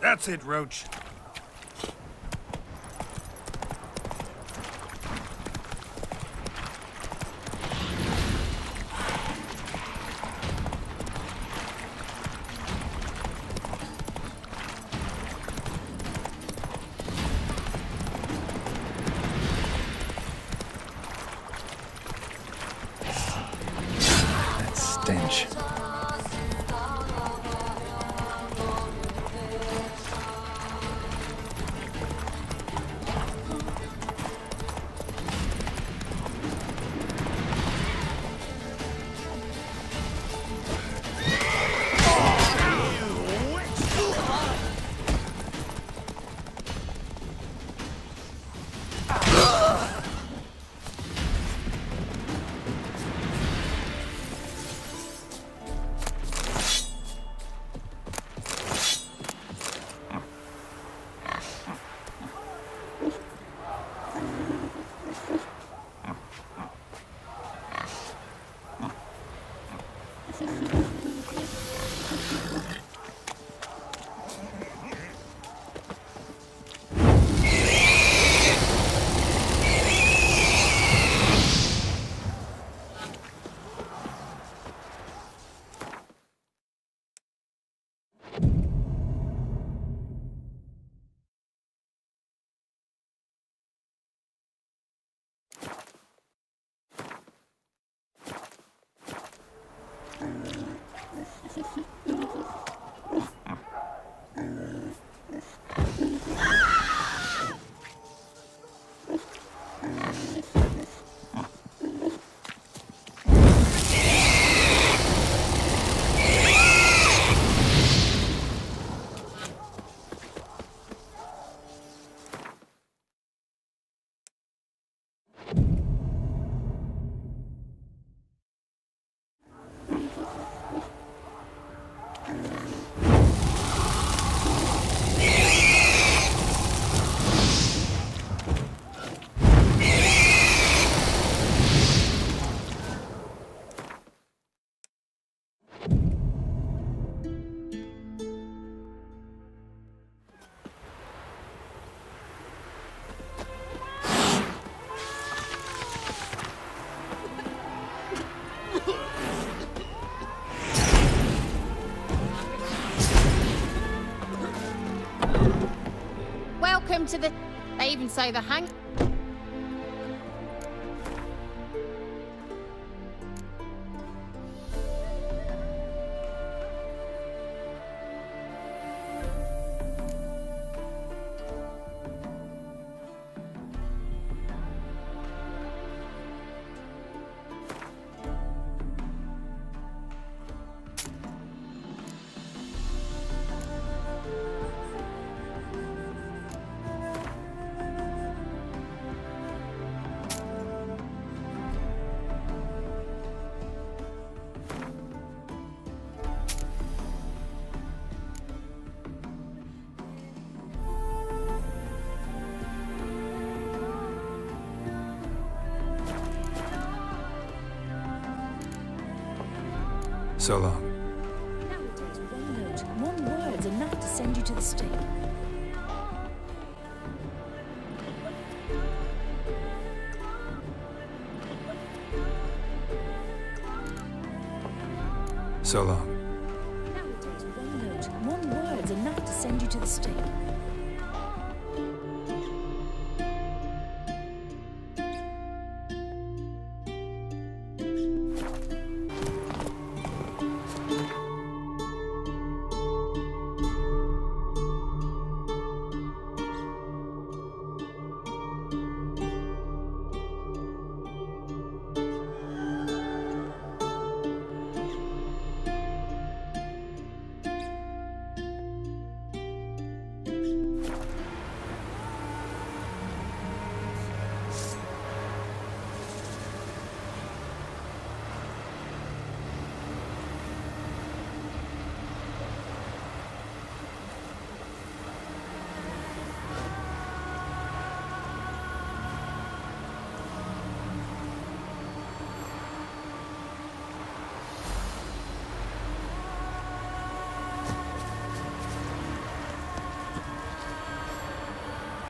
That's it, Roach. To the. They even say the hang. So long. Nowadays, one note, one word's enough to send you to the stake. So long. Nowadays, one note, one word's enough to send you to the stake.